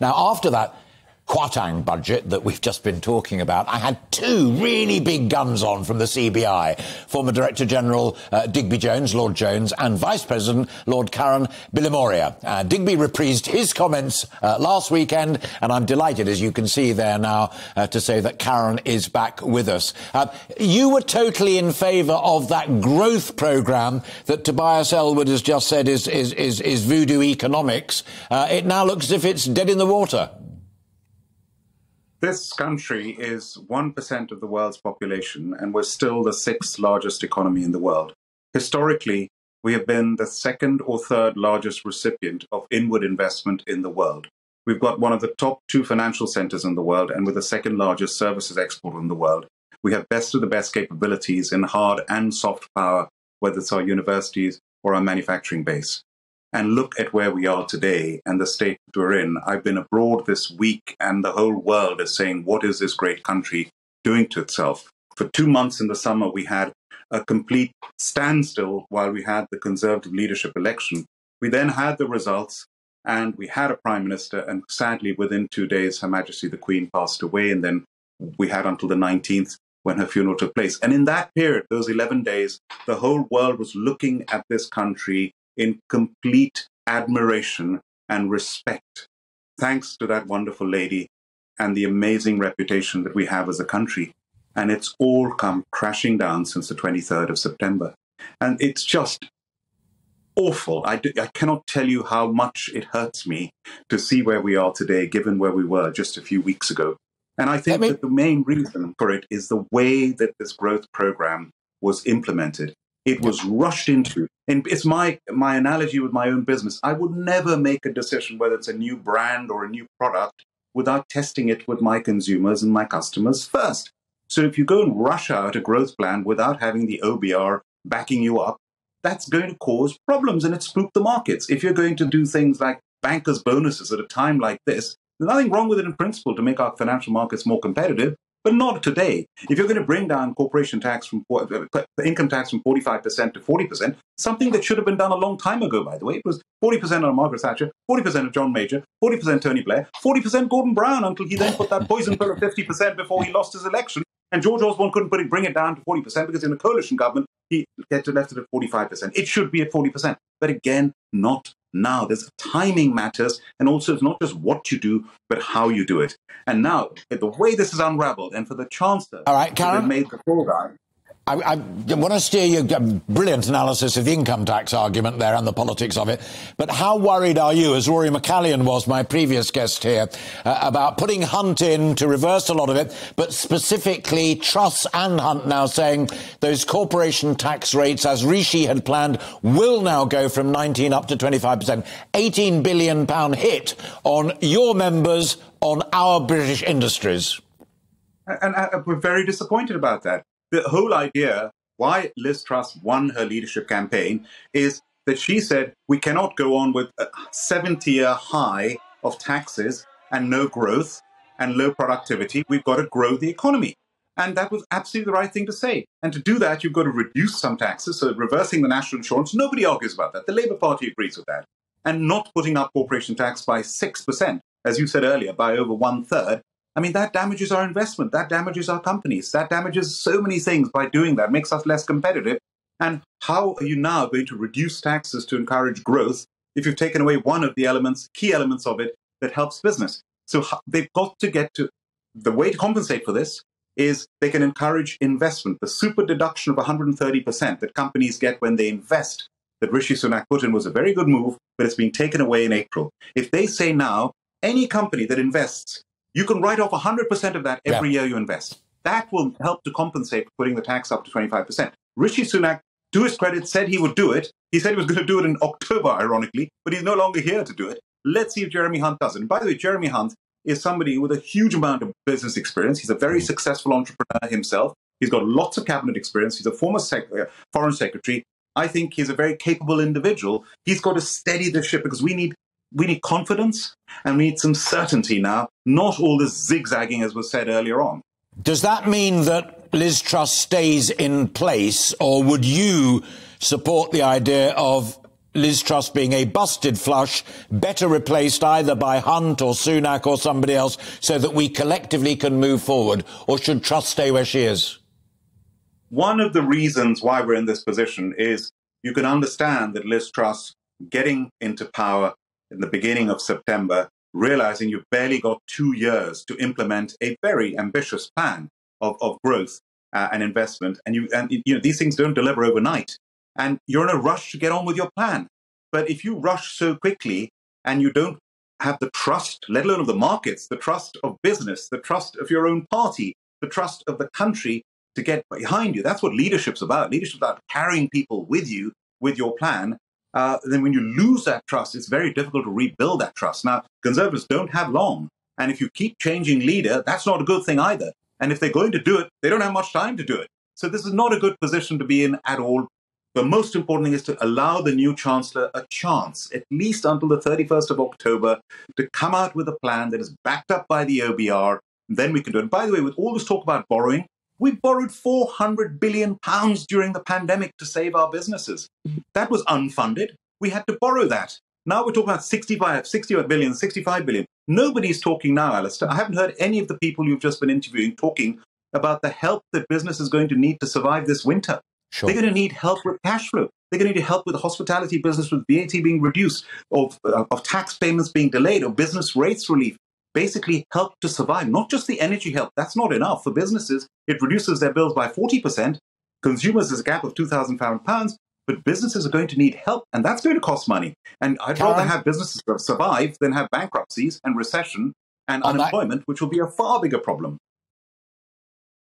Now, after that Kwarteng budget that we've just been talking about, I had two really big guns on from the CBI. Former Director General uh, Digby Jones, Lord Jones, and Vice President Lord Karan Bilimoria. Uh, Digby reprised his comments uh, last weekend, and I'm delighted, as you can see there now, uh, to say that Karan is back with us. Uh, you were totally in favour of that growth programme that Tobias Ellwood has just said is, is, is, is voodoo economics. Uh, it now looks as if it's dead in the water. This country is 1% of the world's population, and we're still the sixth largest economy in the world. Historically, we have been the second or third largest recipient of inward investment in the world. We've got one of the top two financial centers in the world, and we're the second largest services exporter in the world. We have best of the best capabilities in hard and soft power, whether it's our universities or our manufacturing base and look at where we are today and the state we're in. I've been abroad this week, and the whole world is saying, What is this great country doing to itself? For two months in the summer, we had a complete standstill while we had the Conservative leadership election. We then had the results, and we had a prime minister, and sadly, within two days, Her Majesty the Queen passed away, and then we had until the 19th when her funeral took place. And in that period, those 11 days, the whole world was looking at this country in complete admiration and respect, thanks to that wonderful lady and the amazing reputation that we have as a country. And it's all come crashing down since the 23rd of September. And it's just awful. I, do, I cannot tell you how much it hurts me to see where we are today, given where we were just a few weeks ago. And I think that the main reason for it is the way that this growth program was implemented. It was rushed into. And it's my my analogy with my own business. I would never make a decision whether it's a new brand or a new product without testing it with my consumers and my customers first. So if you go and rush out a growth plan without having the OBR backing you up, that's going to cause problems and it spook the markets. If you're going to do things like bankers' bonuses at a time like this, there's nothing wrong with it in principle to make our financial markets more competitive but not today. If you're going to bring down corporation tax from uh, income tax from 45% to 40%, something that should have been done a long time ago, by the way, it was 40% on Margaret Thatcher, 40% of John Major, 40% Tony Blair, 40% Gordon Brown, until he then put that poison pill of 50% before he lost his election. And George Osborne couldn't it, bring it down to 40% because in a coalition government, he had to left it at 45%. It should be at 40%. But again, not now. There's timing matters, and also it's not just what you do, but how you do it. And now, the way this is unraveled, and for the chancellor, all right, Karan, made the full guy, I, I, want to steer you a brilliant analysis of the income tax argument there and the politics of it. But how worried are you, as Rory McCallion was, my previous guest here, uh, about putting Hunt in to reverse a lot of it, but specifically Truss and Hunt now saying those corporation tax rates, as Rishi had planned, will now go from 19 up to 25%. 18 billion pound hit on your members, on our British industries. And we're very disappointed about that the whole idea why Liz Truss won her leadership campaign is that she said we cannot go on with a 70 year high of taxes and no growth and low productivity. We've got to grow the economy. And that was absolutely the right thing to say. And to do that, you've got to reduce some taxes. So reversing the national insurance, nobody argues about that. The Labour Party agrees with that. And not putting up corporation tax by 6%, as you said earlier, by over one third, I mean, that damages our investment. That damages our companies. That damages so many things by doing that, makes us less competitive. And how are you now going to reduce taxes to encourage growth if you've taken away one of the elements, key elements of it that helps business? So they've got to get to the way to compensate for this is they can encourage investment. The super deduction of 130% that companies get when they invest that Rishi Sunak put in was a very good move, but it's being taken away in April. If they say now, any company that invests you can write off 100% of that every yeah. year you invest. That will help to compensate for putting the tax up to 25%. Rishi Sunak, to his credit, said he would do it. He said he was going to do it in October, ironically, but he's no longer here to do it. Let's see if Jeremy Hunt does it. And by the way, Jeremy Hunt is somebody with a huge amount of business experience. He's a very mm. successful entrepreneur himself. He's got lots of cabinet experience. He's a former sec- uh, foreign secretary. I think he's a very capable individual. He's got to steady the ship because we need we need confidence and we need some certainty now, not all this zigzagging as was said earlier on. Does that mean that Liz Truss stays in place, or would you support the idea of Liz Truss being a busted flush, better replaced either by Hunt or Sunak or somebody else so that we collectively can move forward? Or should Truss stay where she is? One of the reasons why we're in this position is you can understand that Liz Truss getting into power in the beginning of September, realizing you've barely got two years to implement a very ambitious plan of, of growth uh, and investment, and you and you know these things don't deliver overnight, and you're in a rush to get on with your plan. But if you rush so quickly and you don't have the trust, let alone of the markets, the trust of business, the trust of your own party, the trust of the country to get behind you. That's what leadership's about. Leadership's about carrying people with you with your plan. Uh, then when you lose that trust, it's very difficult to rebuild that trust. Now, conservatives don't have long. And if you keep changing leader, that's not a good thing either. And if they're going to do it, they don't have much time to do it. So this is not a good position to be in at all. The most important thing is to allow the new chancellor a chance, at least until the 31st of October, to come out with a plan that is backed up by the OBR. Then we can do it. And by the way, with all this talk about borrowing, we borrowed 400 billion pounds during the pandemic to save our businesses. That was unfunded. We had to borrow that. Now we're talking about 65, 60 billion, 65 billion. Nobody's talking now, Alastair. I haven't heard any of the people you've just been interviewing talking about the help that business is going to need to survive this winter. Sure. They're going to need help with cash flow. They're going to need help with the hospitality business with VAT being reduced, of, uh, of tax payments being delayed, or business rates relief basically help to survive, not just the energy help. That's not enough for businesses. It reduces their bills by 40%. Consumers, there's a gap of £2,000, but businesses are going to need help, and that's going to cost money. And I'd rather have businesses survive than have bankruptcies and recession and on unemployment, that, which will be a far bigger problem.